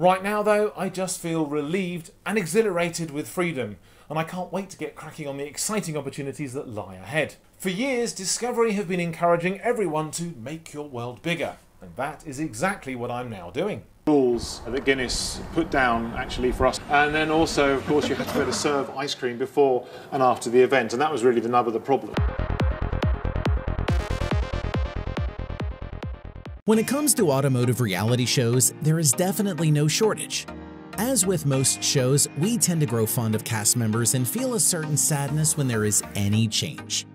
Right now, though, I just feel relieved and exhilarated with freedom, and I can't wait to get cracking on the exciting opportunities that lie ahead. For years, Discovery have been encouraging everyone to make your world bigger, and that is exactly what I'm now doing. rules that Guinness put down actually for us. And then also, of course, you had to be able to serve ice cream before and after the event, and that was really the nub of the problem. When it comes to automotive reality shows, there is definitely no shortage. As with most shows, we tend to grow fond of cast members and feel a certain sadness when there is any change.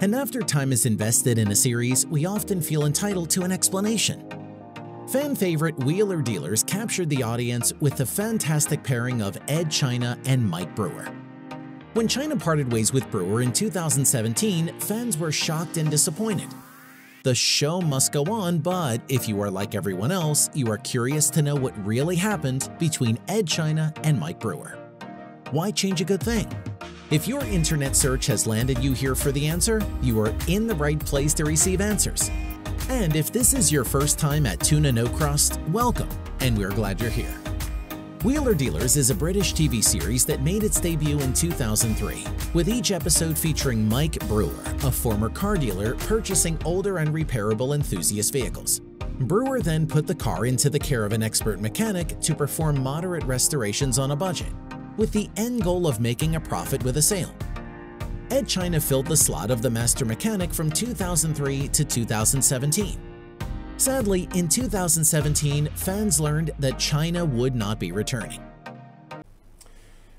And after time is invested in a series, we often feel entitled to an explanation. Fan favorite Wheeler Dealers captured the audience with the fantastic pairing of Edd China and Mike Brewer. When China parted ways with Brewer in 2017, fans were shocked and disappointed. The show must go on, but if you are like everyone else, you are curious to know what really happened between Edd China and Mike Brewer. Why change a good thing? If your internet search has landed you here for the answer, you are in the right place to receive answers. And if this is your first time at Tuna No Crust, welcome, and we're glad you're here. Wheeler Dealers is a British TV series that made its debut in 2003, with each episode featuring Mike Brewer, a former car dealer purchasing older and repairable enthusiast vehicles. Brewer then put the car into the care of an expert mechanic to perform moderate restorations on a budget, with the end goal of making a profit with a sale. Edd China filled the slot of the master mechanic from 2003 to 2017. Sadly, in 2017, fans learned that China would not be returning.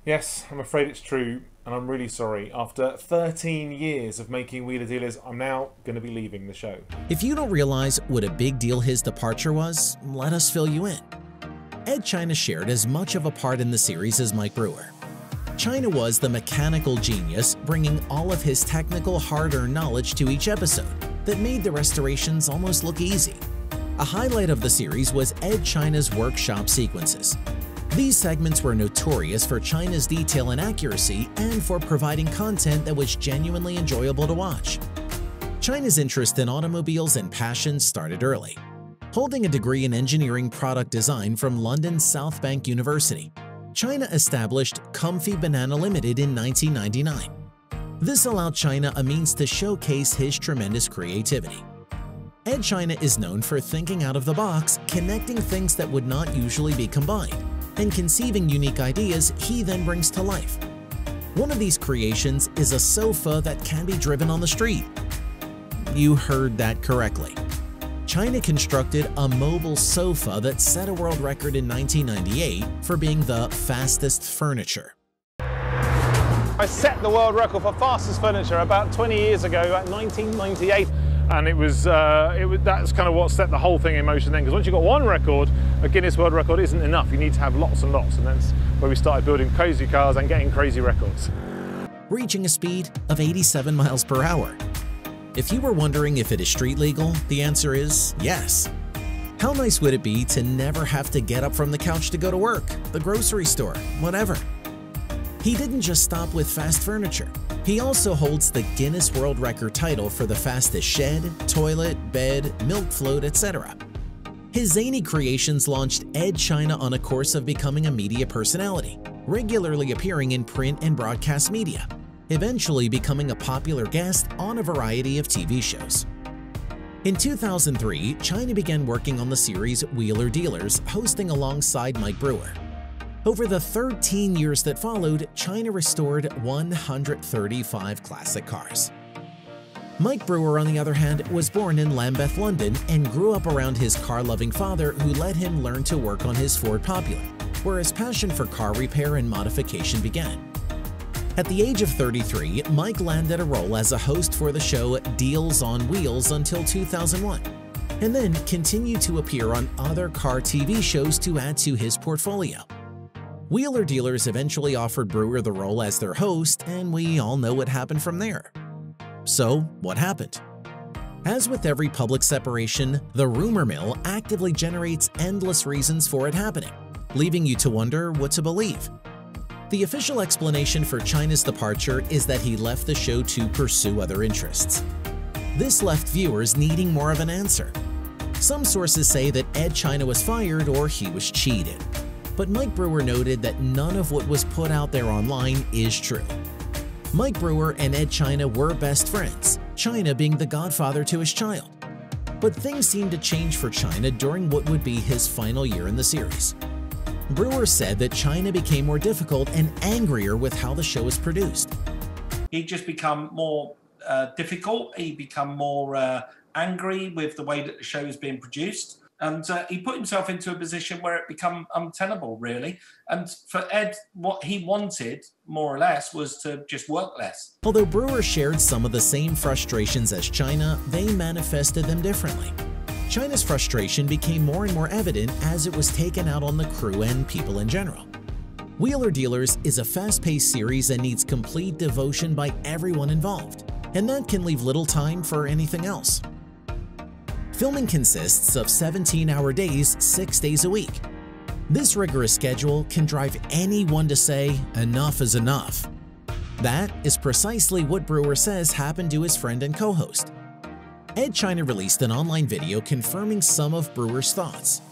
Yes, I'm afraid it's true, and I'm really sorry. After 13 years of making Wheeler Dealers, I'm now going to be leaving the show. If you don't realize what a big deal his departure was, let us fill you in. Edd China shared as much of a part in the series as Mike Brewer. China was the mechanical genius, bringing all of his technical hard-earned knowledge to each episode that made the restorations almost look easy. A highlight of the series was Edd China's workshop sequences. These segments were notorious for China's detail and accuracy and for providing content that was genuinely enjoyable to watch. China's interest in automobiles and passion started early. Holding a degree in engineering product design from London's South Bank University, China established Comfy Banana Limited in 1999. This allowed China a means to showcase his tremendous creativity. Edd China is known for thinking out of the box, connecting things that would not usually be combined, and conceiving unique ideas he then brings to life. One of these creations is a sofa that can be driven on the street. You heard that correctly. China constructed a mobile sofa that set a world record in 1998 for being the fastest furniture. I set the world record for fastest furniture about 20 years ago, about 1998. And it was, uh, it was that's kind of what set the whole thing in motion then. Because once you've got one record, a Guinness World Record isn't enough. You need to have lots and lots. And that's where we started building crazy cars and getting crazy records. reaching a speed of 87 miles per hour. If you were wondering if it is street legal, the answer is yes. How nice would it be to never have to get up from the couch to go to work, the grocery store, whatever? He didn't just stop with fast furniture. He also holds the Guinness World Record title for the fastest shed, toilet, bed, milk float, etc. His zany creations launched Edd China on a course of becoming a media personality, regularly appearing in print and broadcast media, eventually becoming a popular guest on a variety of TV shows. In 2003, China began working on the series Wheeler Dealers, hosting alongside Mike Brewer. Over the 13 years that followed, China restored 135 classic cars. Mike Brewer, on the other hand, was born in Lambeth, London, and grew up around his car-loving father who let him learn to work on his Ford Popular, where his passion for car repair and modification began. At the age of 33, Mike landed a role as a host for the show Deals on Wheels until 2001, and then continued to appear on other car TV shows to add to his portfolio. Wheeler Dealers eventually offered Brewer the role as their host, and we all know what happened from there. So, what happened? As with every public separation, the rumor mill actively generates endless reasons for it happening, leaving you to wonder what to believe. The official explanation for China's departure is that he left the show to pursue other interests. This left viewers needing more of an answer. Some sources say that Edd China was fired or he was cheated. But Mike Brewer noted that none of what was put out there online is true. Mike Brewer and Edd China were best friends, China being the godfather to his child. But things seemed to change for China during what would be his final year in the series. Brewer said that China became more difficult and angrier with how the show was produced. He'd just become more uh, difficult. He'd become more uh, angry with the way that the show is being produced. And uh, he put himself into a position where it became untenable, really. And for Edd, what he wanted, more or less, was to just work less. Although Brewer shared some of the same frustrations as China, they manifested them differently. China's frustration became more and more evident as it was taken out on the crew and people in general. Wheeler Dealers is a fast-paced series that needs complete devotion by everyone involved, and that can leave little time for anything else. Filming consists of 17-hour days, 6 days a week. This rigorous schedule can drive anyone to say, enough is enough. That is precisely what Brewer says happened to his friend and co-host. Ed China released an online video confirming some of Brewer's thoughts.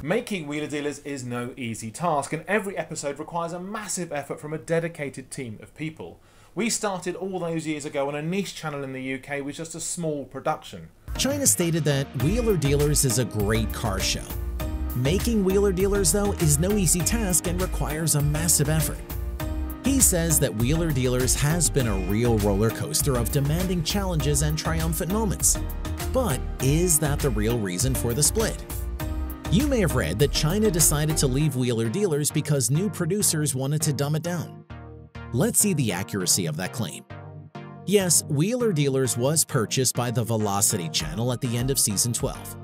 Making Wheeler Dealers is no easy task, and every episode requires a massive effort from a dedicated team of people. We started all those years ago on a niche channel in the UK with just a small production. China stated that Wheeler Dealers is a great car show. Making Wheeler Dealers, though, is no easy task and requires a massive effort. He says that Wheeler Dealers has been a real roller coaster of demanding challenges and triumphant moments. But is that the real reason for the split? You may have read that China decided to leave Wheeler Dealers because new producers wanted to dumb it down. Let's see the accuracy of that claim. Yes, Wheeler Dealers was purchased by the Velocity channel at the end of season 12.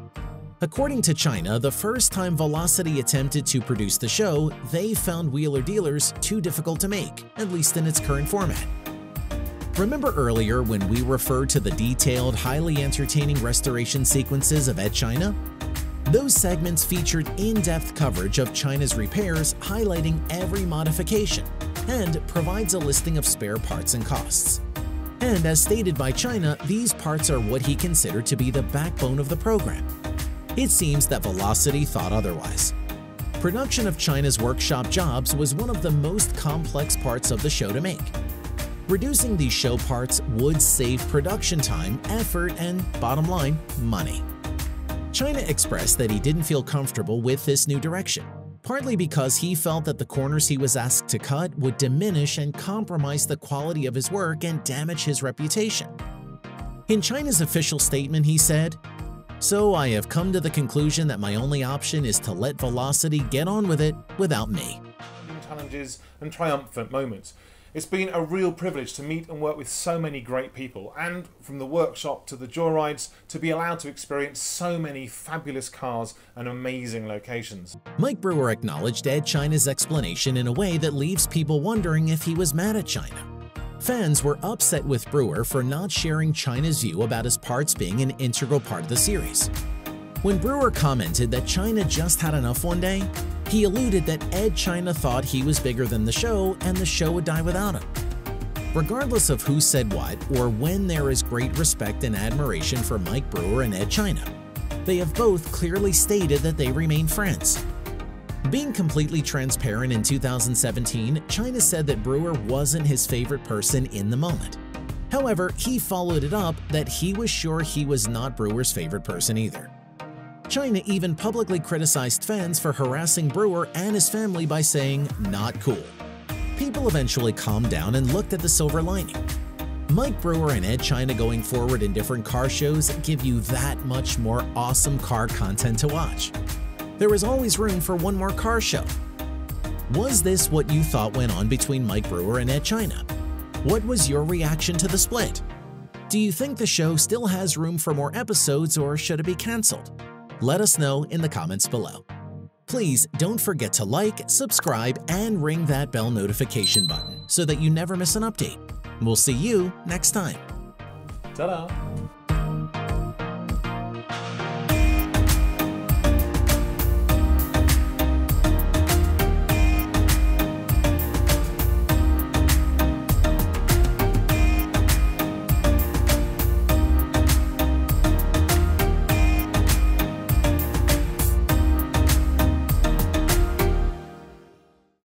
According to China, the first time Velocity attempted to produce the show, they found Wheeler Dealers too difficult to make, at least in its current format. Remember earlier when we referred to the detailed, highly entertaining restoration sequences of Edd China? Those segments featured in-depth coverage of China's repairs highlighting every modification and provides a listing of spare parts and costs. And as stated by China, these parts are what he considered to be the backbone of the program, it seems that Velocity thought otherwise. Production of China's workshop jobs was one of the most complex parts of the show to make. Reducing these show parts would save production time, effort, and, bottom line, money. China expressed that he didn't feel comfortable with this new direction, partly because he felt that the corners he was asked to cut would diminish and compromise the quality of his work and damage his reputation. In China's official statement, he said, so I have come to the conclusion that my only option is to let Velocity get on with it without me. Challenges and triumphant moments. It's been a real privilege to meet and work with so many great people, and from the workshop to the joyrides, to be allowed to experience so many fabulous cars and amazing locations. Mike Brewer acknowledged Edd China's explanation in a way that leaves people wondering if he was mad at China. Fans were upset with Brewer for not sharing China's view about his parts being an integral part of the series. When Brewer commented that China just had enough one day, he alluded that Edd China thought he was bigger than the show and the show would die without him. Regardless of who said what or when there is great respect and admiration for Mike Brewer and Edd China, they have both clearly stated that they remain friends. Being completely transparent in 2017, China said that Brewer wasn't his favorite person in the moment. However, he followed it up that he was sure he was not Brewer's favorite person either. China even publicly criticized fans for harassing Brewer and his family by saying, not cool. People eventually calmed down and looked at the silver lining. Mike Brewer and Edd China going forward in different car shows give you that much more awesome car content to watch there is always room for one more car show. Was this what you thought went on between Mike Brewer and Edd China? What was your reaction to the split? Do you think the show still has room for more episodes or should it be cancelled? Let us know in the comments below. Please don't forget to like, subscribe, and ring that bell notification button so that you never miss an update. We'll see you next time. Ta-da!